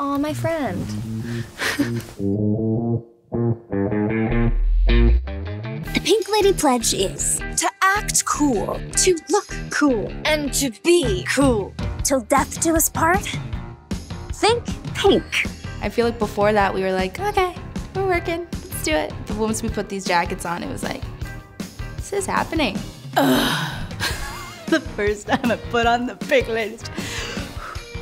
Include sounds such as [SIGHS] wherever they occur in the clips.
Aw, my friend. The Pink Lady Pledge is to act cool, to look cool, And to be cool. till death do us part. Think pink. I feel like before that we were like, okay, we're working, let's do it. But once we put these jackets on, it was like, this is happening. [LAUGHS] the first time I put on the pink ladies.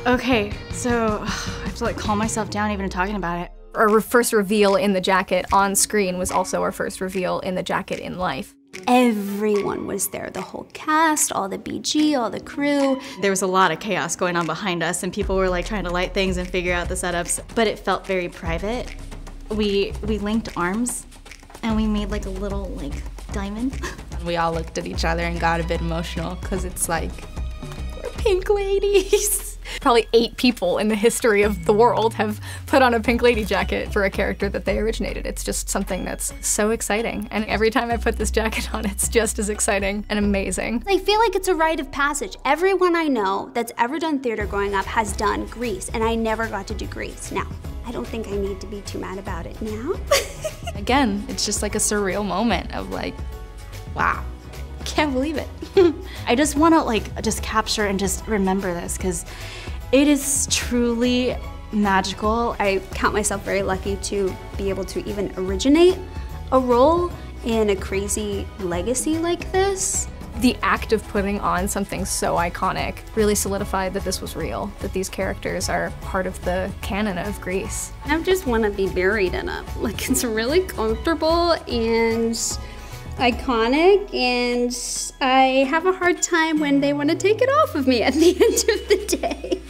Okay, so [SIGHS] I have to like calm myself down even talking about it. Our first reveal in the jacket on screen was also our first reveal in the jacket in life. Everyone was there the whole cast, all the BG, all the crew. There was a lot of chaos going on behind us, and people were like trying to light things and figure out the setups, but it felt very private. We we linked arms, and we made like a little like diamond. [LAUGHS] we all looked at each other and got a bit emotional because it's like we're pink ladies. [LAUGHS] Probably eight people in the history of the world have put on a pink lady jacket for a character that they originated. It's just something that's so exciting. And every time I put this jacket on, it's just as exciting and amazing. I feel like it's a rite of passage. Everyone I know that's ever done theater growing up has done Grease, and I never got to do Grease. Now, I don't think I need to be too mad about it now. [LAUGHS] Again, it's just like a surreal moment of like, wow, can't believe it. [LAUGHS] I just want to like just capture and just remember this because it is truly magical. I count myself very lucky to be able to even originate a role in a crazy legacy like this. The act of putting on something so iconic really solidified that this was real, that these characters are part of the canon of Grease. I just want to be buried in it. Like it's really comfortable and iconic, and I have a hard time when they want to take it off of me at the [LAUGHS] end of the day.